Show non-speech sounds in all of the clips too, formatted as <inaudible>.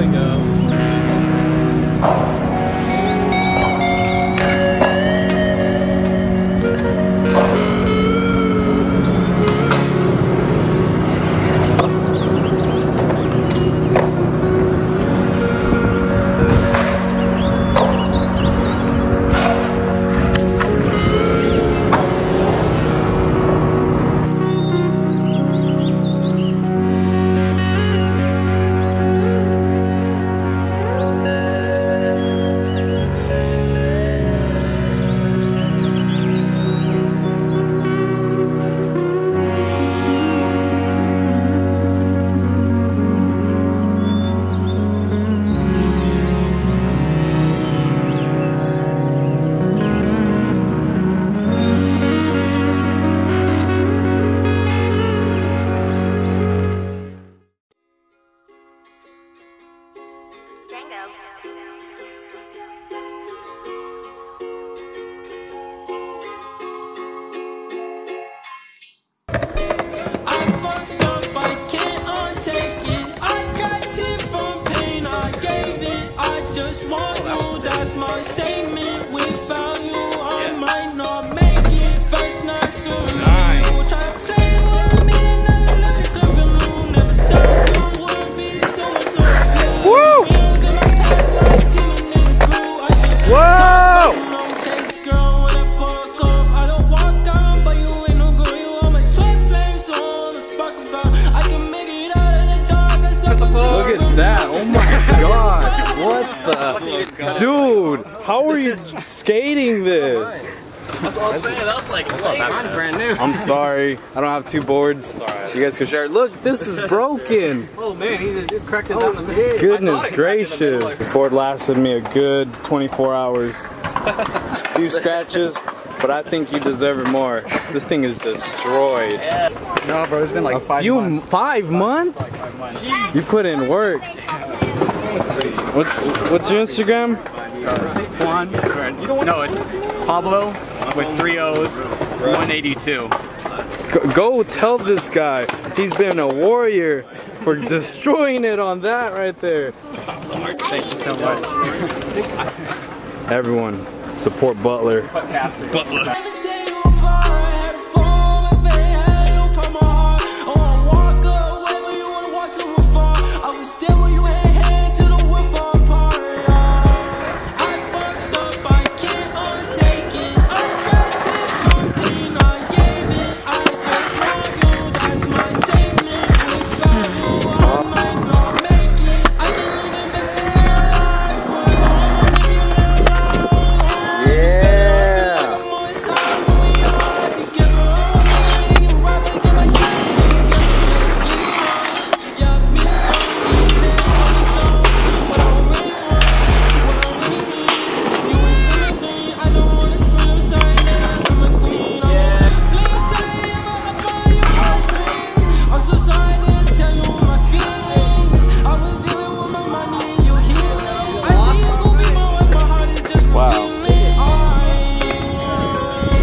going. Uh, statement. Without you, I might not make it. First night still Nice. you. Try to play with me, and I let it drift and never doubt you would be so much Woo! Whoa! God! Dude, how are you skating this? That's all I'm saying. That was like, mine's brand new. I'm sorry, I don't have two boards. You guys can share. Look, this is broken. Oh man, he just cracked it down the middle. Goodness I thought I cracked it in the middle, gracious. This board lasted me a good 24 hours. Few scratches, but I think you deserve it more. This thing is destroyed. No, bro, it's been like five You months. five months? You put in work. What, what's your Instagram? Juan, no, it's Pablo with three O's, 182. Go, go tell this guy he's been a warrior for destroying it on that right there. Thank you so much. Everyone, support Butler. Yeah.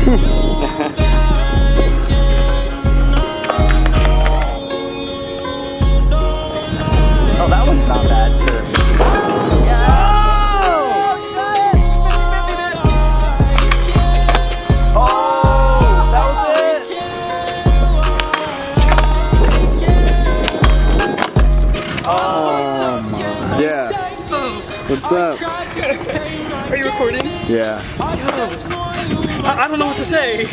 Oh, that one's not bad. Too. Oh, that was it. Oh, yeah. What's up? Are you recording? Yeah. Oh. I, I don't know what to say.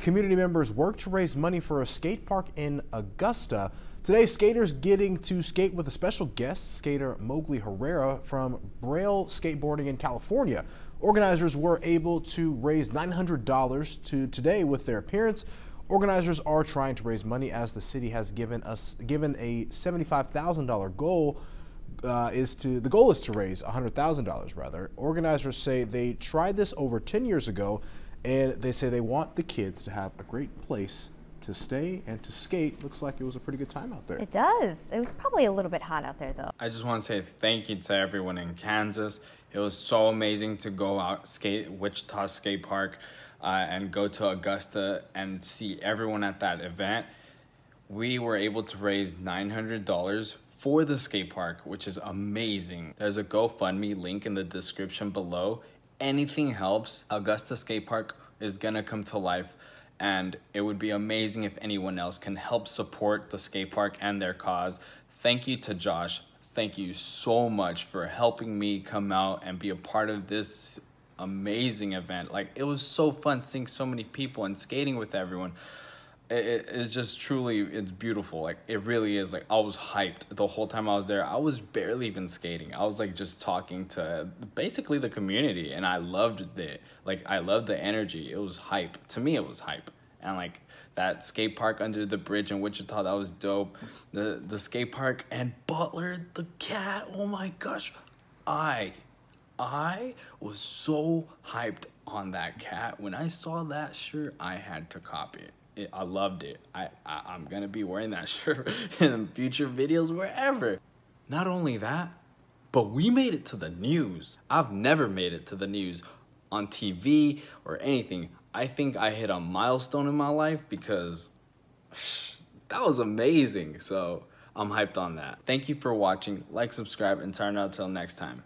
Community members work to raise money for a skate park in Augusta. Today, skaters getting to skate with a special guest, skater Mowgli Herrera from Braille Skateboarding in California. Organizers were able to raise $900 to today with their appearance. Organizers are trying to raise money as the city has given us given a $75,000 goal uh, is to the goal is to raise $100,000 rather. Organizers say they tried this over 10 years ago and they say they want the kids to have a great place to stay and to skate. Looks like it was a pretty good time out there. It does. It was probably a little bit hot out there, though. I just want to say thank you to everyone in Kansas. It was so amazing to go out skate Wichita Skate Park uh, and go to Augusta and see everyone at that event. We were able to raise $900 for the skate park, which is amazing. There's a GoFundMe link in the description below. Anything helps. Augusta Skate Park is gonna come to life and it would be amazing if anyone else can help support the skate park and their cause. Thank you to Josh. Thank you so much for helping me come out and be a part of this amazing event. Like it was so fun seeing so many people and skating with everyone. It, it- it's just truly it's beautiful. Like it really is. Like I was hyped the whole time I was there. I was barely even skating. I was like just talking to basically the community, and I loved it. Like I loved the energy. It was hype. To me, it was hype. And like that skate park under the bridge in Wichita, that was dope. The the skate park and Butler the cat. Oh my gosh, I I was so hyped on that cat. When I saw that shirt, I had to copy it. It I loved it. I, I I'm gonna be wearing that <laughs> shirt in future videos wherever. Not only that, but we made it to the news. I've never made it to the news on TV or anything. I think I hit a milestone in my life because <sighs> that was amazing. So I'm hyped on that. Thank you for watching. Like, subscribe, and turn out till next time.